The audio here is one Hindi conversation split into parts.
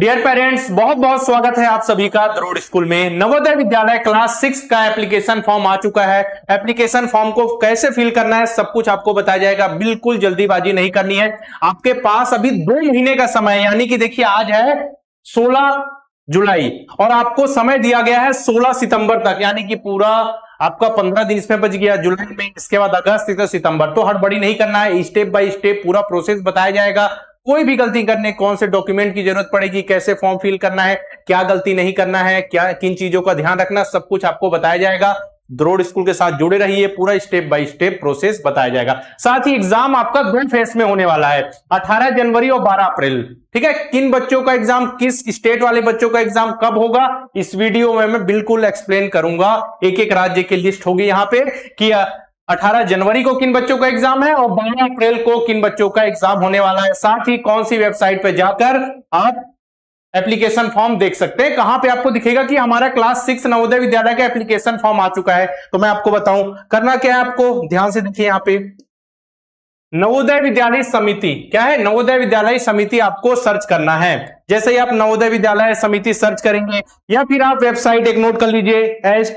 डियर पेरेंट्स बहुत बहुत स्वागत है आप सभी का दरोड स्कूल में। नवोदय विद्यालय क्लास सिक्स का एप्लीकेशन फॉर्म आ चुका है। एप्लीकेशन फॉर्म को कैसे फिल करना है, सब कुछ आपको बताया जाएगा। बिल्कुल जल्दीबाजी नहीं करनी है। आपके पास अभी दो महीने का समय यानी कि देखिए, आज है 16 जुलाई और आपको समय दिया गया है 16 सितंबर तक। यानी कि पूरा आपका पंद्रह दिन इसमें बच गया। जुलाई में, इसके बाद अगस्त, सितंबर। तो हड़बड़ी नहीं करना है। स्टेप बाय स्टेप पूरा प्रोसेस बताया जाएगा। कोई भी गलती करने, कौन से डॉक्यूमेंट की ज़रूरत पड़ेगी, कैसे फॉर्म फिल करना है, क्या गलती नहीं करना है, क्या, किन चीज़ों का ध्यान रखना, सब कुछ आपको बताया जाएगा। द्रोड स्कूल के साथ जुड़े रहिए, पूरा स्टेप बाय स्टेप प्रोसेस बताया जाएगा। साथ ही एग्ज़ाम आपका दो फेस में होने वाला है 18 जनवरी और 12 अप्रैल। ठीक है, किन बच्चों का एग्ज़ाम किस स्टेट वाले बच्चों का एग्ज़ाम कब होगा, इस वीडियो में मैं बिल्कुल एक्सप्लेन करूँगा। एक एक राज्य की लिस्ट होगी यहाँ पे कि 18 जनवरी को किन बच्चों का एग्ज़ाम है और 12 अप्रैल को किन बच्चों का एग्ज़ाम होने वाला है? साथ ही कौन सी वेबसाइट पर जाकर आप एप्लीकेशन फॉर्म देख सकते हैं? कहाँ पे आपको दिखेगा कि हमारा क्लास सिक्स नवोदय विद्यालय का एप्लीकेशन फॉर्म आ चुका है। तो मैं आपको बताऊँ, करना क्या है आपको? ध्यान से देखिए यहाँ पे। नवोदय विद्यालय समिति, क्या है? नवोदय विद्यालय समिति आपको सर्च करना है। जैसे ही आप नवोदय विद्यालय समिति सर्च करेंगे, या फिर आप वेबसाइट एक नोट कर लीजिए, H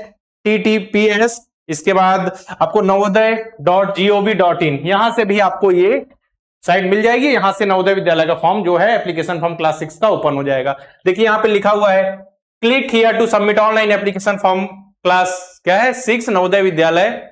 T T P S इसके बाद आपको Navodaya dot G O V dot in यहाँ से भी आपको ये साइट मिल जाएगी। यहाँ से नवोदय विद्यालय का फॉर्म जो है एप्लीकेशन फॉर्म क्लास सिक्स का ओपन हो जाएगा। देखिए, यहाँ पे लिखा हुआ है click here to submit online application form class क्या है? Six Navodaya Vidyalaya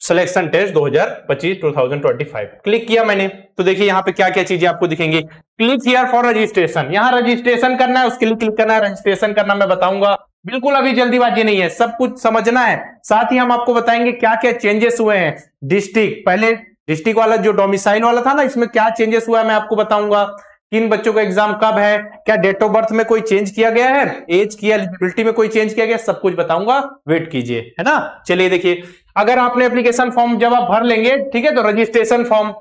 selection test 2025 2025 click किया मैंने। तो देखिए, यहाँ पे क्या क्या चीज़ें आपको दिखेंगी। क्लिक हियर फॉर रजिस्ट्रेशन यहाँ रजिस्ट्रेशन करना है, उसके लिए क्लिक करना है। रजिस्ट्रेशन करना मैं बताऊँगा। बिल्कुल अभी जल्दीबाजी नहीं है, सब कुछ समझना है। साथ ही हम आपको बताएँगे क्या क्या चेंजेस हुए हैं डिस्ट्रिक्ट पहले डिस्ट्रिक्ट वाला जो डोमिसाइल वाला था ना, इसमें क्या चेंजेस हुआ है मैं आपको बताऊँगा। किन बच्चों का एग्ज़ाम कब है, क्या डेट ऑफ़ बर्थ में कोई चेंज किया गया है एज की एलिजिबिलिटी में कोई चेंज किया गया, सब कुछ बताऊँगा। वेट कीजिए, है ना? चलिए देखिए, अगर आपने एप्लीकेशन फॉर्म जब आप भर लेंगे, ठीक है तो रजिस्ट्रेशन फॉर्म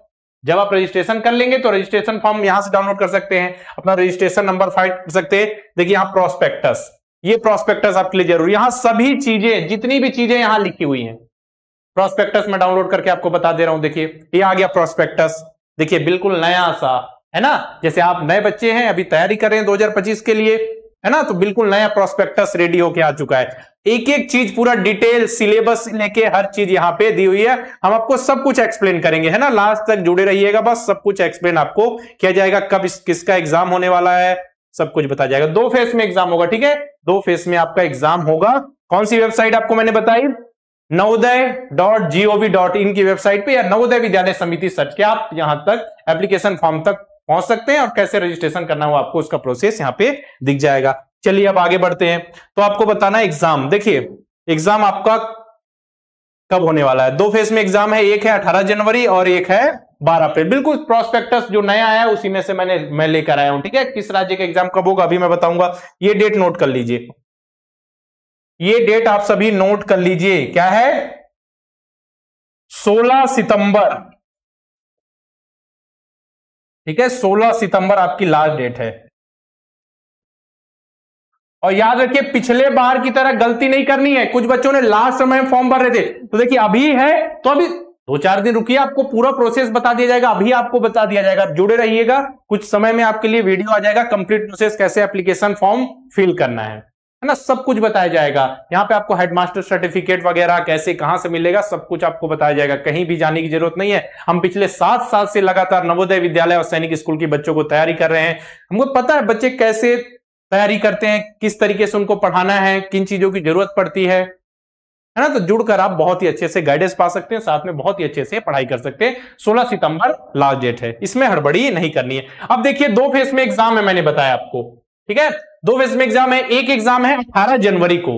जब आप रजिस्ट्रेशन कर लेंगे तो रजिस्ट्रेशन फॉर्म यहाँ से डाउनलोड कर सकते हैं, अपना रजिस्ट्रेशन नंबर फाइंड कर सकते हैं। देखिए यहाँ प्रोस्पेक्टस ये प्रोस्पेक्टस आपके लिए ज़रूरी यहाँ सभी चीज़ें, जितनी भी चीज़ें यहाँ लिखी हुई हैं। प्रोस्पेक्टस में डाउनलोड करके आपको बता दे रहा हूँ, देखिए, ये आ गया प्रोस्पेक्टस देखिए, बिल्कुल नया सा, है ना? जैसे आप नए बच्चे हैं, अभी तैयारी कर रहे हैं 2025 के लिए, है ना? तो बिल्कुल नया प्रोस्पेक्टस रेडी होके आ चुका है। एक एक चीज़ पूरा डिटेल सिलेबस लेके हर चीज़ यहाँ पे दी हुई है। हम आपको सब कुछ एक्सप्लेन करेंगे, है ना? लास्ट तक जुड़े रहिएगा बस, सब कुछ एक्सप्लेन आपको किया जाएगा। कब किसका एग्ज़ाम होने वाला है सब कुछ बताया जाएगा। दो फेस में एग्ज़ाम होगा, ठीक है? दो फेस में आपका एग्ज़ाम होगा। कौन सी वेबसाइट आपको मैंने बताई? Navodaya dot G O V dot in की वेबसाइट पे या नवोदय विद्यालय समिति सर्च के आप यहाँ तक एप्लीकेशन फॉर्म तक पहुँच सकते हैं और कैसे रजिस्ट्रेशन करना हो आपको उसका प्रोसेस यहाँ पे दिख जाएगा। चलिए अब आगे बढ़ते हैं। तो आपको बताना एग्ज़ाम देखिए एग्ज़ाम आपका कब होने वाला है? दो फ़ेज़ में एग्ज़ाम है, एक है 18 जनवरी और एक है 12 अप्रैल। बिल्कुल प्रोस्पेक्टस जो नया आया, उसी में से मैंने, मैं लेकर आया हूँ, ठीक है? किस राज्य का एग्ज़ाम कब होगा, अभी मैं बताऊँगा। ये डेट नोट कर लीजिए। ये डेट आप सभी नोट कर लीजिए। क्या है? 16 सितंबर। ठीक है? 16 सितंबर आपकी लास्ट डेट है। और याद रखिए, पिछले बार की तरह गलती नहीं करनी है। कुछ बच्चों ने लास्ट समय फॉर्म भर रहे थे। तो देखिए, अभी है तो अभी दो चार दिन रुकिए, आपको पूरा प्रोसेस बता दिया जाएगा, अभी आपको बता दिया जाएगा। आप जुड़े रहिएगा, कुछ समय में आपके लिए वीडियो आ जाएगा कंप्लीट प्रोसेस कैसे एप्लीकेशन फॉर्म फिल करना है। है ना? सब कुछ बताया जाएगा। यहाँ पे आपको हेडमास्टर सर्टिफिकेट वगैरह कैसे, कहाँ से मिलेगा, सब कुछ आपको बताया जाएगा। कहीं भी जाने की ज़रूरत नहीं है। हम पिछले सात साल से लगातार नवोदय विद्यालय और सैनिक स्कूल के बच्चों को तैयारी कर रहे हैं। हमको पता है बच्चे कैसे तैयारी करते हैं, किस तरीके से उनको पढ़ाना है, किन चीज़ों की ज़रूरत पड़ती है। है ना? तो जुड़कर आप बहुत ही अच्छे से गाइडेंस पा सकते हैं, साथ में बहुत ही अच्छे से पढ़ाई कर सकते हैं। 16 सितंबर लास्ट डेट है। इसमें हड़बड़ी नहीं करनी है। अब देखिए, दो फेस में एग्ज़ाम है, मैंने बताया आपको। ठीक है? दो फ़ेज़ में एग्ज़ाम है, एक एग्ज़ाम है 18 जनवरी को।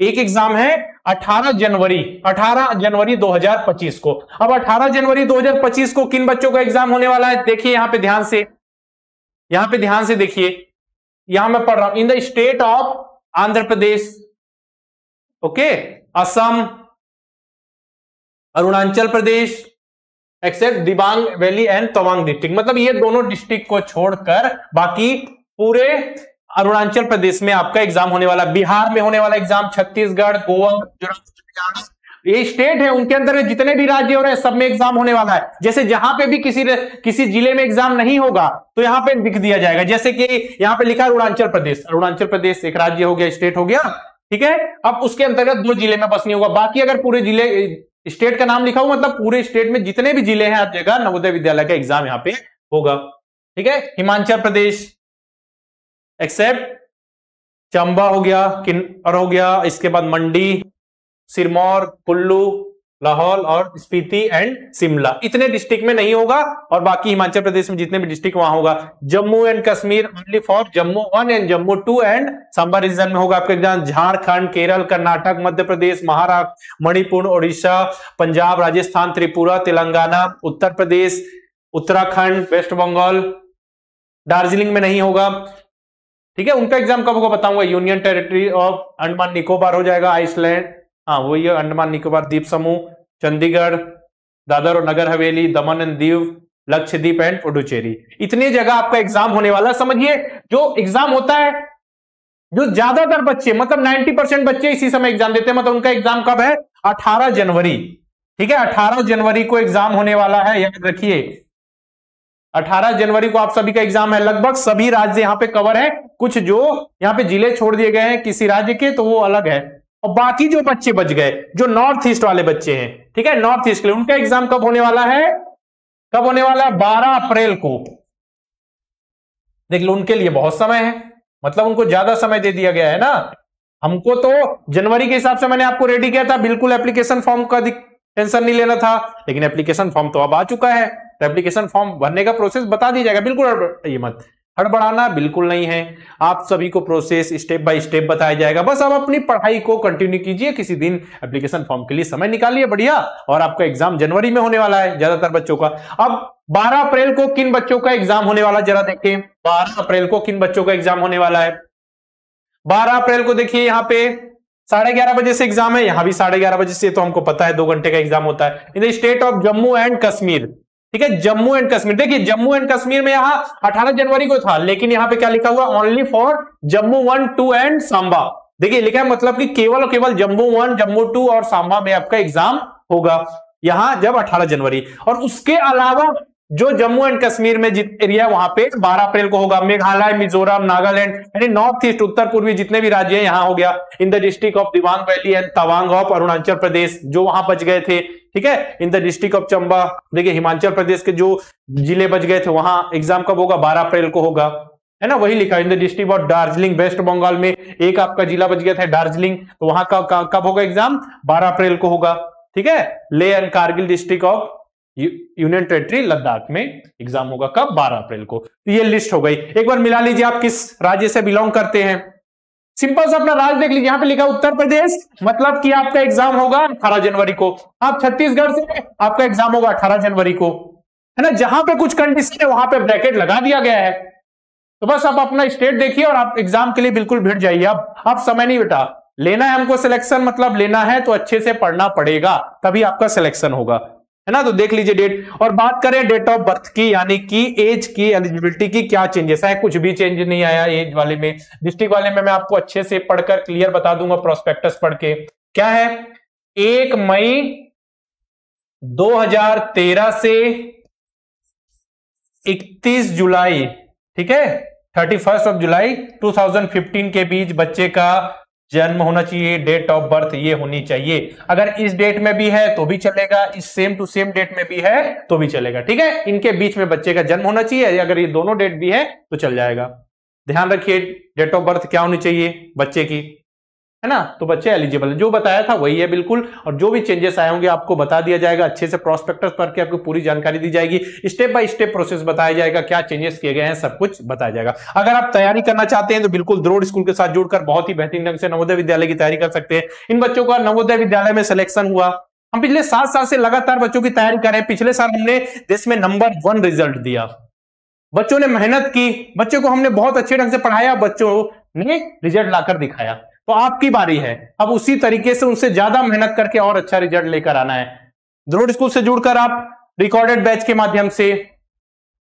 एक एग्ज़ाम है 18 जनवरी 18 जनवरी 2025 को। अब 18 जनवरी 2025 को किन बच्चों का एग्ज़ाम होने वाला है? देखिए, यहाँ पे ध्यान से, यहाँ पे ध्यान से देखिए। यहाँ मैं पढ़ रहा हूँ in the state of Andhra Pradesh okay Assam, Arunachal Pradesh except Dibang Valley and Tawang district मतलब ये दोनों डिस्ट्रिक्ट को छोड़कर बाकी पूरे अरुणाचल प्रदेश में आपका एग्ज़ाम होने वाला, बिहार में होने वाला एग्ज़ाम छत्तीसगढ़, गोवा ये स्टेट है, उनके अंदर जितने भी राज्य हो रहे हैं, सब में एग्ज़ाम होने वाला है। जैसे जहाँ पे भी किसी किसी ज़िले में एग्ज़ाम नहीं होगा तो यहाँ पे लिख दिया जाएगा। जैसे कि यहाँ पे लिखा अरुणाचल प्रदेश। अरुणाचल प्रदेश एक राज्य हो गया स्टेट हो गया ठीक है? अब उसके अंतर्गत दो ज़िले में बस नहीं होगा। बाकी अगर पूरे ज़िले, स्टेट का नाम लिखा हुआ मतलब पूरे स्टेट में जितने भी ज़िले हैं आप जगह नवोदय विद्यालय का एग्ज़ाम यहाँ पे होगा। ठीक है? हिमाचल प्रदेश, एक्सेप्ट। चंबा हो गया किन्नर हो गया, इसके बाद मंडी, सिरमौर, कुल्लू लाहौल और स्पीति एंड शिमला। इतने डिस्ट्रिक्ट में नहीं होगा और बाकी हिमाचल प्रदेश में जितने भी डिस्ट्रिक्ट वहाँ होगा। Jammu and Kashmir only for Jammu one and Jammu two and Samba region में होगा आपके एग्ज़ाम झारखंड, केरल, कर्नाटक, मध्य प्रदेश, महाराष्ट्र, मणिपुर, ओडिशा, पंजाब, राजस्थान, त्रिपुरा, तेलंगाना, उत्तर प्रदेश, उत्तराखंड, वेस्ट बंगाल, दार्जिलिंग में नहीं होगा। ठीक है, उनका एग्ज़ाम कब होगा बताऊँगा। Union territory of Andaman Nicobar हो जाएगा आइसलैंड हाँ वही है, अंडमान निकोबार द्वीप समूह, चंडीगढ़, दादर और नगर हवेली, दमन एंड दीव, लक्षद्वीप एंड पुडुचेरी। इतनी जगह आपका एग्ज़ाम होने वाला समझिए, जो एग्ज़ाम होता है, जो ज़्यादातर बच्चे मतलब 90 परसेंट बच्चे इसी समय एग्ज़ाम देते हैं मतलब उनका एग्ज़ाम कब है? 18 जनवरी। ठीक है 18 जनवरी को एग्ज़ाम होने वाला है, याद रखिए। 18 जनवरी को आप सभी का एग्ज़ाम है, लगभग सभी राज्य यहाँ पे कवर है। कुछ जो यहाँ पे ज़िले छोड़ दिए गए हैं, किसी राज्य के तो वो अलग है। और बाकी जो बच्चे बच गए, जो नॉर्थ ईस्ट वाले बच्चे हैं, ठीक है? नॉर्थ ईस्ट के लिए उनका एग्ज़ाम कब होने वाला है? कब होने वाला है? बारह अप्रैल को। देख लो, उनके लिए बहुत समय है। मतलब उनको ज़्यादा समय दे दिया गया है ना? हमको तो जनवरी के हिसाब से मैंने आपको रेडी किया था। बिल्कुल एप्लीकेशन फॉर्म का टेंशन नहीं लेना था। लेकिन एप्लीकेशन फॉर्म तो अब आ चुका है। तो एप्लीकेशन फॉर्म भरने का प्रोसेस बता दिया जाएगा। बिल्कुल ये मत। हड़बड़ाना बिल्कुल नहीं है। आप सभी को प्रोसेस स्टेप बाय स्टेप बताया जाएगा। बस आप अपनी पढ़ाई को कंटिन्यू कीजिए किसी दिन। एप्लीकेशन फॉर्म के लिए समय निकालिए बढ़िया। और आपका एग्ज़ाम जनवरी में होने वाला है ज़्यादातर बच्चों का। अब 12 अप्रैल को किन बच्चों का एग्ज़ाम होने वाला जरा देखें। 12 अप्रैल को किन बच्चों का एग्ज़ाम होने वाला है? 12 अप्रैल को देखिए यहाँ पे साढ़े ग्यारह बजे से एग्ज़ाम है। यहाँ भी साढ़े ग्यारह बजे से तो हमको पता है दो घंटे का एग्ज़ाम होता है। In the state of Jammu and Kashmir ठीक है, जम्मू एंड कश्मीर। देखिए, जम्मू एंड कश्मीर में यहाँ 18 जनवरी को था, लेकिन यहाँ पे क्या लिखा हुआ? Only for Jammu one, two and Samba. देखिए, लिखा है मतलब कि केवल और केवल जम्मू वन, जम्मू टू और सांबा में आपका एग्ज़ाम होगा। यहाँ जब 18 जनवरी। और उसके अलावा जो जम्मू एंड कश्मीर में जित एरिया वहाँ पे 12 अप्रैल को होगा। मेघालय मिजोरम नागालैंड यानी नॉर्थ ईस्ट उत्तर पूर्वी जितने भी राज्य हैं यहाँ हो गया। In the district of Dibang valley and Tawang of Arunachal Pradesh जो वहाँ बच गए थे ठीक है? In the district of Chamba देखिए हिमाचल प्रदेश के जो ज़िले बच गए थे वहाँ एग्ज़ाम कब होगा? बारह अप्रैल को होगा। है ना? वही लिखा in the district of Darjeeling West Bengal में एक आपका जिला बच गया था दार्जिलिंग तो वहाँ का, कब होगा एग्ज़ाम बारह अप्रैल को होगा। ठीक है? Leh and Kargil district of union territory Ladakh में एग्ज़ाम होगा कब? 12 अप्रैल को। तो ये लिस्ट हो गई। एक बार मिला लीजिए आप किस राज्य से बिलोंग करते हैं। सिंपल सा अपना राज्य देख लीजिए। यहाँ पे लिखा उत्तर प्रदेश मतलब कि आपका एग्ज़ाम होगा अठारह जनवरी को। आप छत्तीसगढ़ से आपका एग्ज़ाम होगा अठारह जनवरी को। है ना? जहाँ पे कुछ कंडीशन है, वहाँ पे ब्रैकेट लगा दिया गया है। तो बस आप अपना स्टेट देखिए और आप एग्ज़ाम के लिए बिल्कुल भिड़ जाइए। अब आप समय नहीं बेटा लेना है हमको सिलेक्शन मतलब लेना है तो अच्छे से पढ़ना पड़ेगा, तभी आपका सिलेक्शन होगा। है ना? तो देख लीजिए डेट और बात करें डेट ऑफ़ बर्थ की, यानी कि एज की एलिजिबिलिटी की क्या चेंजेस है? कुछ भी चेंज नहीं आया एज वाले में। डिस्ट्रिक्ट वाले में मैं आपको अच्छे से पढ़कर क्लियर बता दूँगा प्रोस्पेक्टस पढ़ के। क्या है? एक मई 2013 से 31 जुलाई, ठीक है? थर्टी फ़र्स्ट ऑफ़ जुलाई 2015 के बीच बच्चे का जन्म होना चाहिए डेट ऑफ़ बर्थ ये होनी चाहिए। अगर इस डेट में भी है तो भी चलेगा, इस सेम टू सेम डेट में भी है तो भी चलेगा, ठीक है? इनके बीच में बच्चे का जन्म होना चाहिए, अगर ये दोनों डेट भी है तो चल जाएगा। ध्यान रखिए डेट ऑफ़ बर्थ क्या होनी चाहिए, बच्चे की? है ना? तो बच्चे एलिजिबल जो बताया था वही है बिल्कुल। और जो भी चेंजेस आए होंगे आपको बता दिया जाएगा। अच्छे से प्रोस्पेक्टस पढ़ के आपको पूरी जानकारी दी जाएगी। स्टेप बाय स्टेप प्रोसेस बताया जाएगा क्या चेंजेस किए गए हैं, सब कुछ बताया जाएगा। अगर आप तैयारी करना चाहते हैं तो बिल्कुल द्रोड़ स्कूल के साथ जुड़कर बहुत ही बेहतरीन ढंग से नवोदय विद्यालय की तैयारी कर सकते हैं। इन बच्चों का नवोदय विद्यालय में सिलेक्शन हुआ। हम पिछले सात साल से लगातार बच्चों की तैयारी कर रहे हैं। पिछले साल हमने देश में नंबर वन रिज़ल्ट दिया। बच्चों ने मेहनत की। बच्चों को हमने बहुत अच्छे ढंग से पढ़ाया। बच्चों ने रिज़ल्ट लाकर दिखाया। तो आपकी बारी है। अब उसी तरीके से उनसे ज़्यादा मेहनत करके और अच्छा रिज़ल्ट लेकर आना है। द्रोड़ स्कूल से जुड़कर आप रिकॉर्डेड बैच के माध्यम से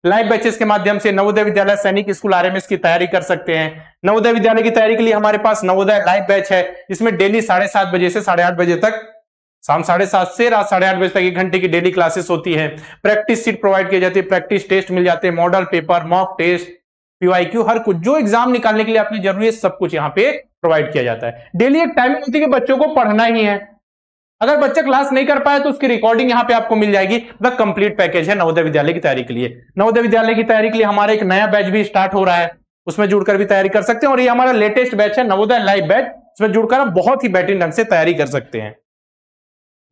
लाइव बैचेस के माध्यम से नवोदय विद्यालय सैनिक स्कूल आरएमएस की तैयारी कर सकते हैं। नवोदय विद्यालय की तैयारी के लिए हमारे पास नवोदय लाइव बैच है। इसमें डेली साढ़े सात बजे से साढ़े आठ बजे तक, शाम साढ़े सात से रात साढ़े आठ बजे तक एक घंटे की डेली क्लासेस होती है। प्रैक्टिस सीट प्रोवाइड की जाती है प्रैक्टिस टेस्ट मिल जाते हैं model paper mock test PYQ हर कुछ, जो एग्ज़ाम निकालने के लिए आपने ज़रूरी है, सब कुछ यहाँ पे प्रोवाइड किया जाता है। डेली एक टाइमिंग होती है कि बच्चों को पढ़ना ही है। अगर बच्चा क्लास नहीं कर पाया तो उसकी रिकॉर्डिंग यहाँ पे आपको मिल जाएगी। द कंप्लीट पैकेज है नवोदय विद्यालय की तैयारी के लिए। नवोदय विद्यालय की तैयारी के लिए हमारा एक नया बैच भी स्टार्ट हो रहा है। उसमें जुड़कर भी तैयारी कर सकते हैं और ये हमारा लेटेस्ट बैच है, नवोदय लाइव बैच उसमें जुड़कर आप बहुत ही बेहतरीन ढंग से तैयारी कर सकते हैं।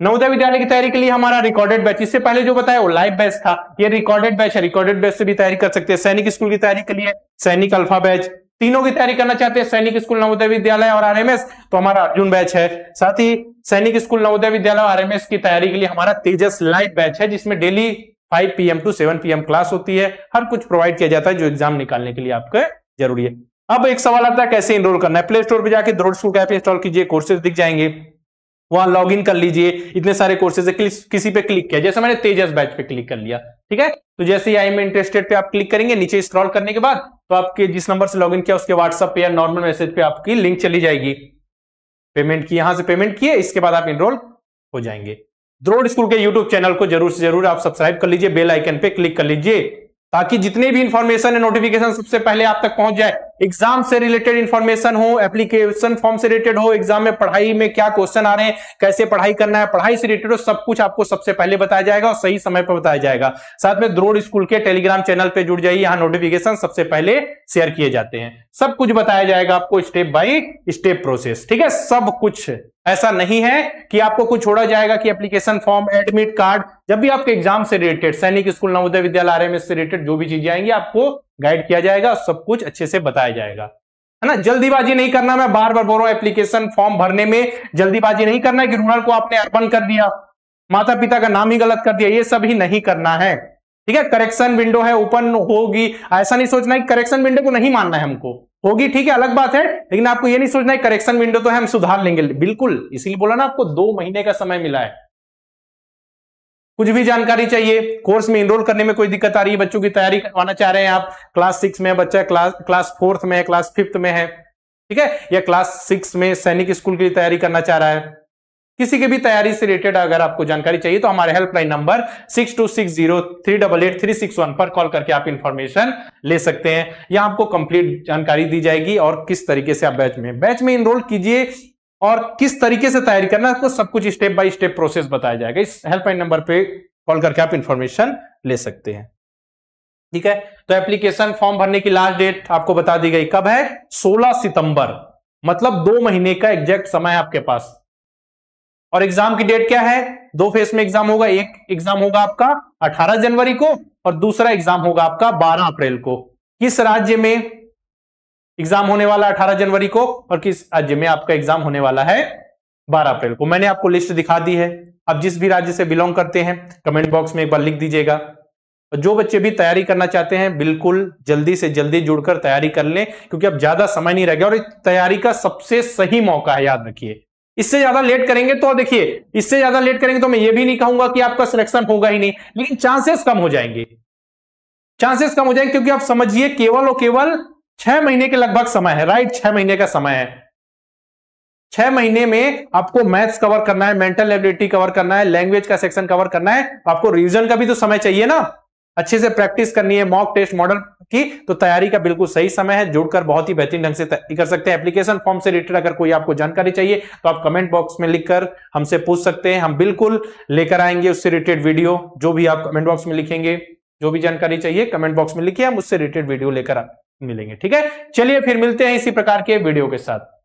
नवोदय विद्यालय की तैयारी के लिए हमारा रिकॉर्डेड बैच इससे पहले जो बताया वो लाइव बैच था। ये रिकॉर्डेड बैच है। रिकॉर्डेड बैच से भी तैयारी कर सकते हैं। सैनिक स्कूल की तैयारी के लिए सैनिक अल्फ़ा बैच तीनों की तैयारी करना चाहते हैं सैनिक स्कूल नवोदय विद्यालय और आरएमएस तो हमारा अर्जुन बैच है। साथ ही सैनिक स्कूल नवोदय विद्यालय और आरएमएस की तैयारी के लिए हमारा तेजस लाइव बैच है, जिसमें daily 5 PM two 7 PM class होती है। हर कुछ प्रोवाइड किया जाता है जो एग्ज़ाम निकालने के लिए आपका ज़रूरी है। अब एक सवाल आता है, कैसे इनरोल करना है? प्ले स्टोर पर जाकर द्रोड़ स्कूल का ऐप इंस्टॉल कीजिए कोर्सेज दिख जाएँगे। वहाँ लॉग इन कर लीजिए। इतने सारे कोर्सेज है, किसी पे क्लिक किया? जैसे मैंने तेजस बैच पे क्लिक कर लिया, ठीक है? तो जैसे ही आई एम इंटरेस्टेड पे आप क्लिक करेंगे, नीचे स्क्रॉल करने के बाद तो आपके जिस नंबर से लॉगिन किया, उसके व्हाट्सएप पे या नॉर्मल मैसेज पे आपकी लिंक चली जाएगी। पेमेंट की, यहाँ से पेमेंट किए, इसके बाद आप इनरोल हो जाएँगे। द्रोड स्कूल के यूट्यूब चैनल को ज़रूर से ज़रूर आप सब्सक्राइब कर लीजिए बेल आइकन पे क्लिक कर लीजिए, ताकि जितने भी इंफॉर्मेशन है नोटिफिकेशन सबसे पहले आप तक पहुँच जाए। एग्ज़ाम से रिलेटेड इंफॉर्मेशन हो एप्लीकेशन फॉर्म से रिलेटेड हो, एग्ज़ाम में पढ़ाई में क्या क्वेश्चन आ रहे हैं, कैसे पढ़ाई करना है, पढ़ाई से रिलेटेड हो, सब कुछ आपको सबसे पहले बताया जाएगा और सही समय पर बताया जाएगा। साथ में द्रोड़ स्कूल के टेलीग्राम चैनल पे जुड़ जाइए, यहाँ नोटिफिकेशन सबसे पहले शेयर किए जाते हैं। सब कुछ बताया जाएगा आपको स्टेप बाई स्टेप प्रोसेस ठीक है? सब कुछ ऐसा नहीं है कि आपको कुछ छोड़ा जाएगा कि एप्लीकेशन फॉर्म एडमिट कार्ड जब भी आपके एग्ज़ाम से रिलेटेड सैनिक स्कूल नवोदय विद्यालय आरएमएस से रिलेटेड जो भी चीज़ें आएँगी, आपको गाइड किया जाएगा, सब कुछ अच्छे से बताया जाएगा। है ना? जल्दीबाजी नहीं करना, मैं बार बार बोल रहा हूँ एप्लीकेशन फॉर्म भरने में जल्दीबाजी नहीं करना है, कि रूरल को आपने अर्पण कर दिया माता पिता का नाम ही गलत कर दिया, ये सब ही नहीं करना है। ठीक है? करेक्शन विंडो है ओपन होगी, ऐसा नहीं सोचना है करेक्शन विंडो को नहीं मानना है हमको। होगी, ठीक है, अलग बात है, लेकिन आपको ये नहीं सोचना है करेक्शन विंडो तो है, हम सुधार लेंगे। बिल्कुल, इसीलिए बोला ना आपको, दो महीने का समय मिला है। कुछ भी जानकारी चाहिए कोर्स में इनरोल करने में कोई दिक्कत आ रही है, बच्चों की तैयारी करवाना चाह रहे हैं आप क्लास सिक्स में बच्चा क्लास क्लास फोर्थ में है क्लास फिफ्थ में है, ठीक है? या क्लास सिक्स में सैनिक स्कूल की तैयारी करना चाह रहा है। किसी की भी तैयारी से रिलेटेड अगर आपको जानकारी चाहिए तो हमारे helpline number six two six zero three double eight three six one पर कॉल करके आप इंफॉर्मेशन ले सकते हैं। या आपको कंप्लीट जानकारी दी जाएगी और किस तरीके से आप बैच में बैच में इनरोल कीजिए और किस तरीके से तैयारी करना है सब कुछ स्टेप बाय स्टेप प्रोसेस बताया जाएगा। इस हेल्पलाइन नंबर पे कॉल करके आप इंफॉर्मेशन ले सकते हैं। ठीक है? तो एप्लीकेशन फॉर्म भरने की लास्ट डेट आपको बता दी गई। कब है? 16 सितंबर। मतलब दो महीने का एग्जैक्ट समय आपके पास। और एग्ज़ाम की डेट क्या है? दो फेस में एग्ज़ाम होगा। एक एग्ज़ाम होगा आपका 18 जनवरी को और दूसरा एग्ज़ाम होगा आपका 12 अप्रैल को। किस राज्य में एग्ज़ाम होने वाला 18 जनवरी को, और किस राज्य में आपका एग्ज़ाम होने वाला है? 12 अप्रैल को। मैंने आपको लिस्ट दिखा दी है। अब जिस भी राज्य से बिलोंग करते हैं कमेंट बॉक्स में एक बार लिख दीजिएगा। और जो बच्चे भी तैयारी करना चाहते हैं, बिल्कुल जल्दी से जल्दी जुड़कर तैयारी कर लें, क्योंकि अब ज़्यादा समय नहीं रह गया, और तैयारी का सबसे सही मौका है, याद रखिए। इससे ज़्यादा लेट करेंगे तो देखिए, इससे ज़्यादा लेट करेंगे तो मैं ये भी नहीं कहूँगा कि आपका सिलेक्शन होगा ही नहीं, लेकिन चांसेस कम हो जाएँगे। चांसेस कम हो जाएँगे क्योंकि आप समझिए, केवल और केवल छह महीने के लगभग समय है राइट छह महीने का समय है। छह महीने में आपको मैथ्स कवर करना है मेंटल एबिलिटी कवर करना है लैंग्वेज का सेक्शन कवर करना है, आपको रिविजन का भी तो समय चाहिए ना। अच्छे से प्रैक्टिस करनी है मॉक टेस्ट मॉडल की तो तैयारी का बिल्कुल सही समय है, जुड़कर बहुत ही बेहतरीन ढंग से कर सकते हैं। एप्लीकेशन फॉर्म से रिलेटेड अगर कोई आपको जानकारी चाहिए तो आप कमेंट बॉक्स में लिखकर हमसे पूछ सकते हैं। हम बिल्कुल लेकर आएँगे उससे रिलेटेड वीडियो जो भी आप कमेंट बॉक्स में लिखेंगे, जो भी जानकारी चाहिए कमेंट बॉक्स में लिखिए, हम उससे रिलेटेड वीडियो लेकर मिलेंगे। ठीक है? चलिए फिर मिलते हैं इसी प्रकार के वीडियो के साथ।